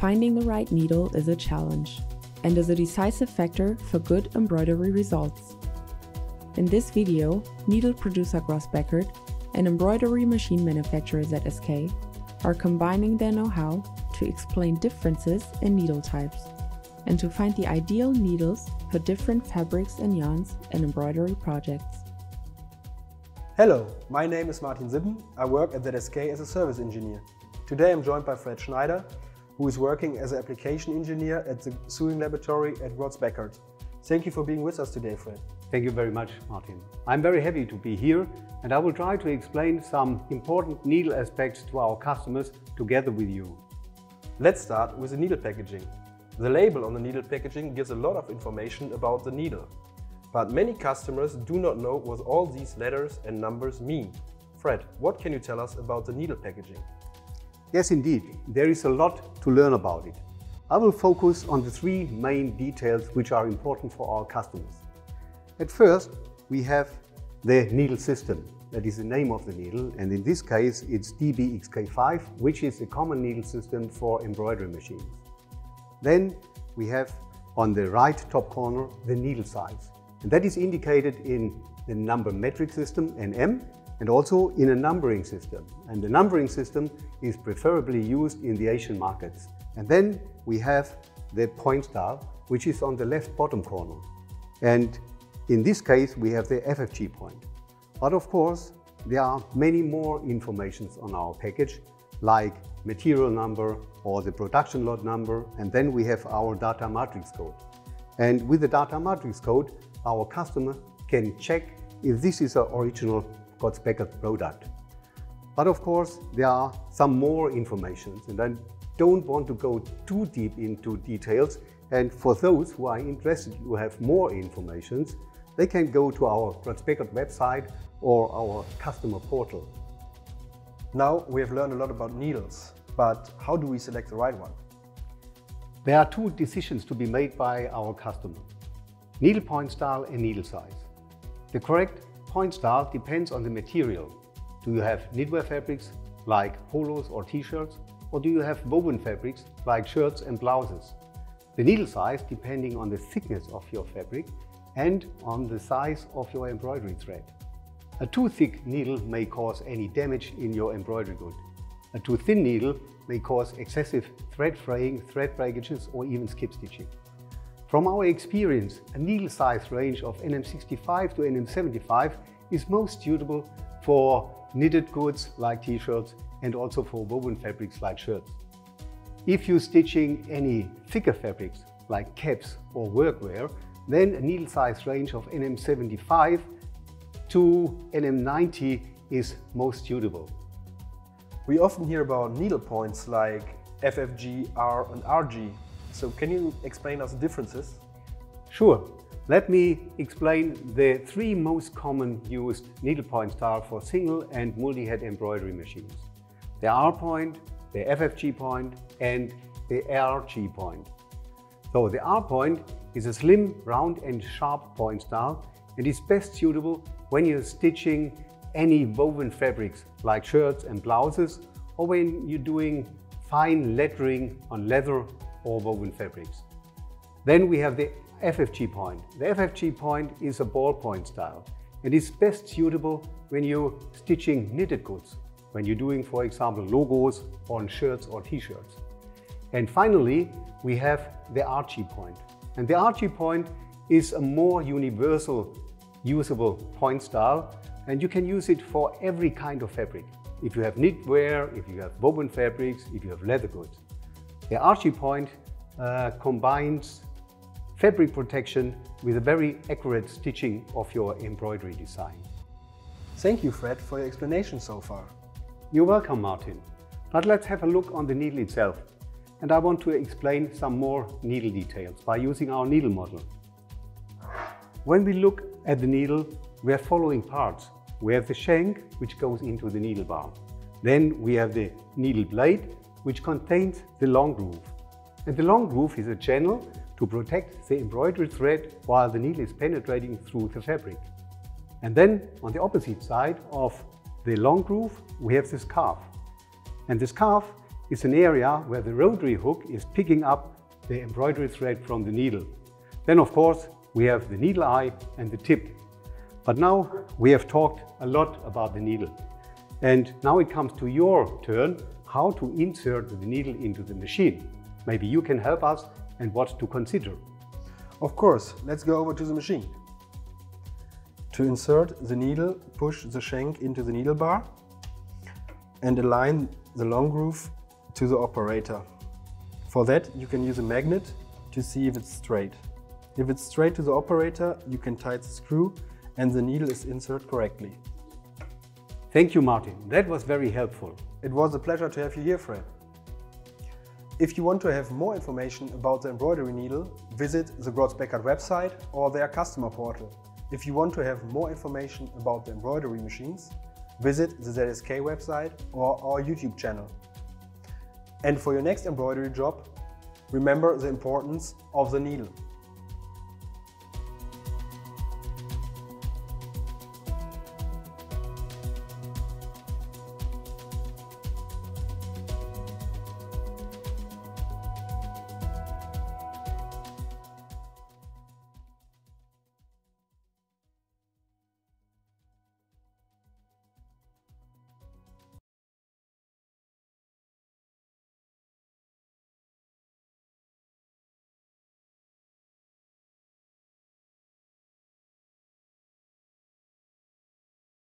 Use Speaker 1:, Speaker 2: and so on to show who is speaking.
Speaker 1: Finding the right needle is a challenge and is a decisive factor for good embroidery results. In this video, needle producer Groz-Beckert and embroidery machine manufacturer ZSK are combining their know-how to explain differences in needle types and to find the ideal needles for different fabrics and yarns and embroidery projects.
Speaker 2: Hello, my name is Martin Sibben. I work at ZSK as a service engineer. Today I'm joined by Fred Schneider, who is working as an application engineer at the sewing laboratory at Groz-Beckert. Thank you for being with us today, Fred.
Speaker 3: Thank you very much, Martin. I'm very happy to be here and I will try to explain some important needle aspects to our customers together with you.
Speaker 2: Let's start with the needle packaging. The label on the needle packaging gives a lot of information about the needle. But many customers do not know what all these letters and numbers mean. Fred, what can you tell us about the needle packaging?
Speaker 3: Yes, indeed. There is a lot to learn about it. I will focus on the three main details which are important for our customers. At first, we have the needle system. That is the name of the needle, and in this case, it's DBXK5, which is a common needle system for embroidery machines. Then we have on the right top corner the needle size. And that is indicated in the number metric system, NM, and also in a numbering system. And the numbering system is preferably used in the Asian markets. And then we have the point star, which is on the left bottom corner. And in this case, we have the FFG point. But of course, there are many more informations on our package, like material number or the production lot number, and then we have our data matrix code. And with the data matrix code, our customer can check if this is an original Groz-Beckert product. But of course, there are some more information, and I don't want to go too deep into details. And for those who are interested who have more information, they can go to our Groz-Beckert website or our customer portal.
Speaker 2: Now we have learned a lot about needles, but how do we select the right one?
Speaker 3: There are two decisions to be made by our customer. Needle point style and needle size. The correct point style depends on the material. Do you have knitwear fabrics like polos or t-shirts or do you have woven fabrics like shirts and blouses? The needle size depending on the thickness of your fabric and on the size of your embroidery thread. A too thick needle may cause any damage in your embroidery good. A too thin needle may cause excessive thread fraying, thread breakages or even skip stitching. From our experience, a needle size range of NM65 to NM75 is most suitable for knitted goods like t-shirts and also for woven fabrics like shirts. If you're stitching any thicker fabrics like caps or workwear, then a needle size range of NM75 to NM90 is most suitable.
Speaker 2: We often hear about needle points like FFG, R and RG. So can you explain us the differences?
Speaker 3: Sure. Let me explain the three most common used needle point style for single and multi-head embroidery machines. The R point, the FFG point and the RG point. So the R point is a slim, round and sharp point style and is best suitable when you're stitching any woven fabrics like shirts and blouses or when you're doing fine lettering on leather or woven fabrics. Then we have the FFG point. The FFG point is a ballpoint style. And is best suitable when you're stitching knitted goods, when you're doing, for example, logos on shirts or t-shirts. And finally, we have the RG point. And the RG point is a more universal usable point style and you can use it for every kind of fabric. If you have knitwear, if you have woven fabrics, if you have leather goods. The RG point uh, combines fabric protection with a very accurate stitching of your embroidery design.
Speaker 2: Thank you, Fred, for your explanation so far.
Speaker 3: You're welcome, Martin. But let's have a look on the needle itself. And I want to explain some more needle details by using our needle model. When we look at the needle, we have following parts. We have the shank, which goes into the needle bar. Then we have the needle blade, which contains the long groove. And the long groove is a channel to protect the embroidery thread while the needle is penetrating through the fabric. And then on the opposite side of the long groove, we have the scarf. And the scarf is an area where the rotary hook is picking up the embroidery thread from the needle. Then of course we have the needle eye and the tip. But now we have talked a lot about the needle. And now it comes to your turn how to insert the needle into the machine. Maybe you can help us and what to consider.
Speaker 2: Of course, let's go over to the machine. To insert the needle, push the shank into the needle bar and align the long groove to the operator. For that, you can use a magnet to see if it's straight. If it's straight to the operator, you can tight the screw and the needle is inserted correctly.
Speaker 3: Thank you, Martin. That was very helpful.
Speaker 2: It was a pleasure to have you here, Fred. If you want to have more information about the embroidery needle, visit the Groz-Beckert website or their customer portal. If you want to have more information about the embroidery machines, visit the ZSK website or our YouTube channel. And for your next embroidery job, remember the importance of the needle.